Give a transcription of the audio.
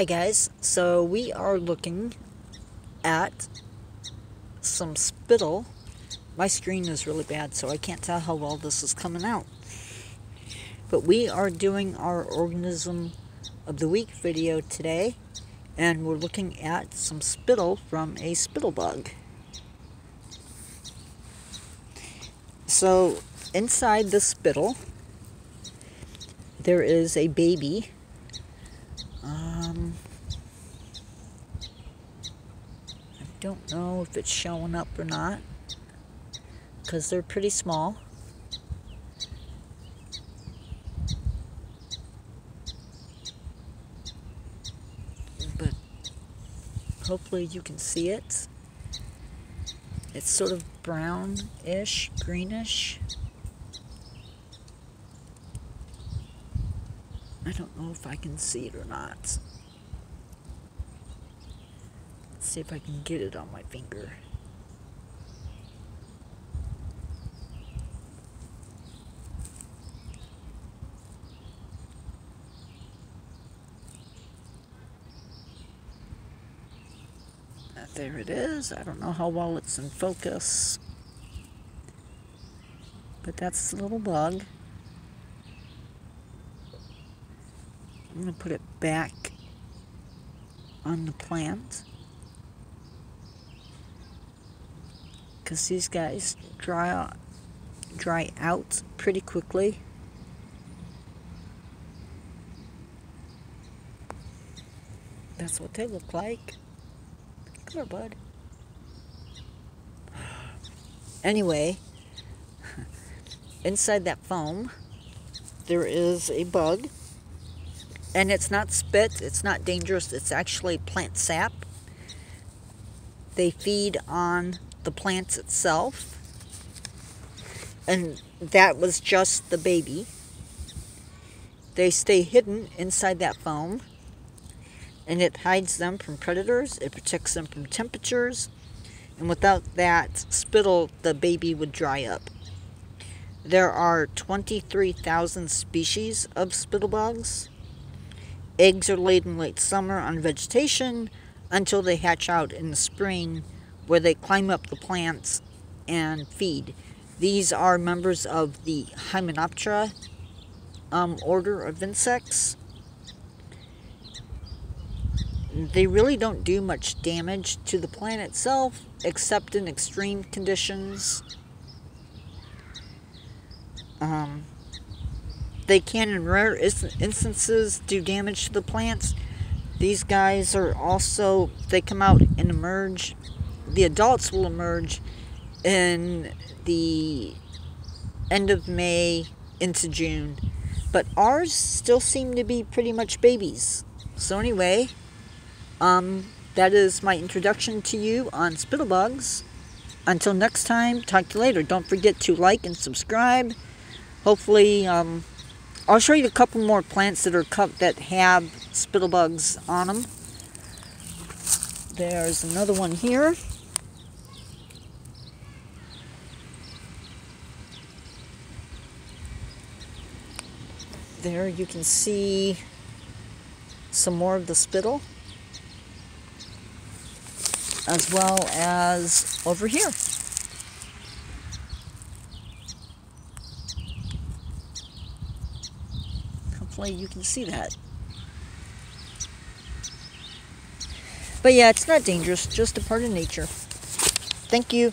Hi guys, so we are looking at some spittle. My screen is really bad so I can't tell how well this is coming out. But we are doing our organism of the week video today and we're looking at some spittle from a spittle bug. So inside the spittle there is a baby um, I don't know if it's showing up or not because they're pretty small. But hopefully you can see it. It's sort of brownish, greenish. I don't know if I can see it or not. Let's see if I can get it on my finger. Uh, there it is. I don't know how well it's in focus. But that's the little bug. I'm going to put it back on the plant. Because these guys dry out, dry out pretty quickly. That's what they look like. Come here, bud. Anyway, inside that foam, there is a bug and it's not spit, it's not dangerous, it's actually plant sap. They feed on the plants itself. And that was just the baby. They stay hidden inside that foam. And it hides them from predators, it protects them from temperatures. And without that spittle, the baby would dry up. There are 23,000 species of spittlebugs. Eggs are laid in late summer on vegetation until they hatch out in the spring where they climb up the plants and feed. These are members of the Hymenoptera um, order of insects. They really don't do much damage to the plant itself except in extreme conditions. Um, they can, in rare instances, do damage to the plants. These guys are also, they come out and emerge. The adults will emerge in the end of May into June. But ours still seem to be pretty much babies. So anyway, um, that is my introduction to you on spittlebugs. Until next time, talk to you later. Don't forget to like and subscribe. Hopefully, um, I'll show you a couple more plants that are cut that have spittlebugs on them. There's another one here. There you can see some more of the spittle as well as over here. Hopefully you can see that. But yeah, it's not dangerous, just a part of nature. Thank you.